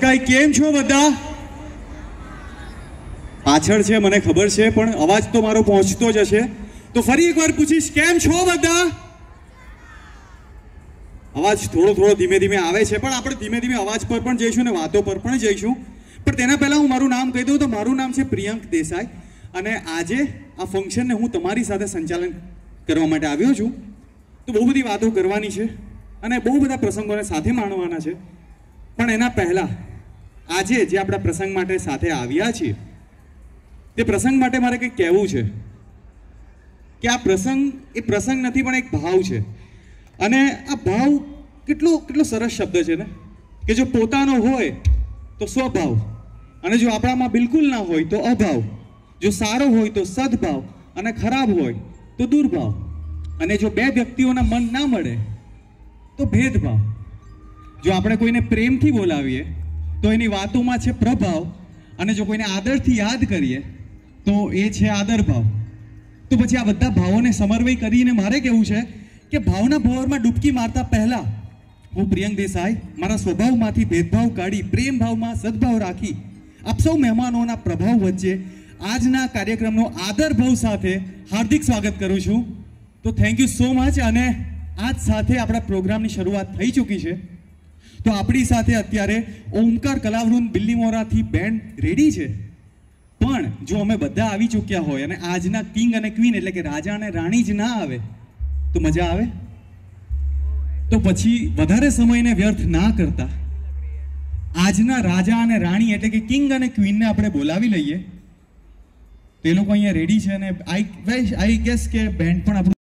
કેમ છો બધા? પાછળ છે, મને ખબર છે, પણ અવાજ તો મારો પહોંચતો જ હશે. તો ફરી એકવાર પૂછીશ, કેમ છો બધા? અવાજ થોડો થોડો ધીમે ધીમે આવે છે, પણ આપણે ધીમે ધીમે અવાજ પર પણ જઈશું ને વાતો પર પણ જઈશું. પણ તેના પહેલા હું મારું નામ કહી દઉં તો મારું નામ છે પ્રિયંક દેસાઈ. અને આજે આ ફંક્શનને હું તમારી સાથે સંચાલન કરવા માટે આવ્યો છું. તો બહુ બધી વાતો કરવાની છે અને બહુ બધા પ્રસંગોને સાથે માણવાના છે. પણ એના પહેલા આજે જે આપણા પ્રસંગ માટે સાથે આવ્યા છીએ, તે પ્રસંગ માટે મારે કંઈક કહેવું છે કે આ પ્રસંગ, એ પ્રસંગ નથી પણ એક ભાવ છે. અને આ ભાવ કેટલો કેટલો સરસ શબ્દ છે ને? કે જો પોતાનો હોય તો સ્વભાવ. અને જો આપણામાં બિલકુલ ના હોય તો અભાવ. જો સારો હોય તો સદભાવ. અને ખરાબ હોય તો દુર્ભાવ. અને જો બે વ્યક્તિઓના મન ના મળે તો ભેદભાવ. જો આપણે કોઈને પ્રેમથી બોલાવીએ, તો એની વાતોમાં છે પ્રભાવ, અને જો કોઈને આદરથી યાદ કરીએ, તો એ છે આદર ભાવ તો પછી આ બધા ભાવોને સમન્વય કરીને મારે કહેવું છે કે ભાવના ભાવરમાં ડૂબકી મારતા પહેલા હું પ્રિયંક દેસાઈ મારા સ્વભાવમાંથી ભેદભાવ કાઢી, પ્રેમ ભાવમાં સદભાવ રાખી, આપ સૌ મહેમાનોના પ્રભાવ વચ્ચે આજના કાર્યક્રમનો આદરભાવ સાથે હાર્દિક સ્વાગત કરું છું. તો થેન્ક યુ સો મચ અને આજ સાથે આપણા પ્રોગ્રામની શરૂઆત થઈ ચૂકી છે. તો આપણી સાથે અત્યારે ઓમકાર કલાવૃંદ બિલ્લીમોરાથી બેન્ડ રેડી છે. પણ જો અમે બધા આવી ચૂક્યા હોય અને આજના કિંગ અને ક્વીન એટલે કે રાજા અને રાણી જ ના આવે, તો મજા આવે? તો પછી વધારે સમયને વ્યર્થ ના કરતા. આજના રાજા અને રાણી એટલે કે કિંગ અને ક્વીનને આપણે બોલાવી લઈએ. તે લોકો અહીંયા રેડી છે અને આઈ આઈ ગેસ કે બેન્ડ પણ આપણું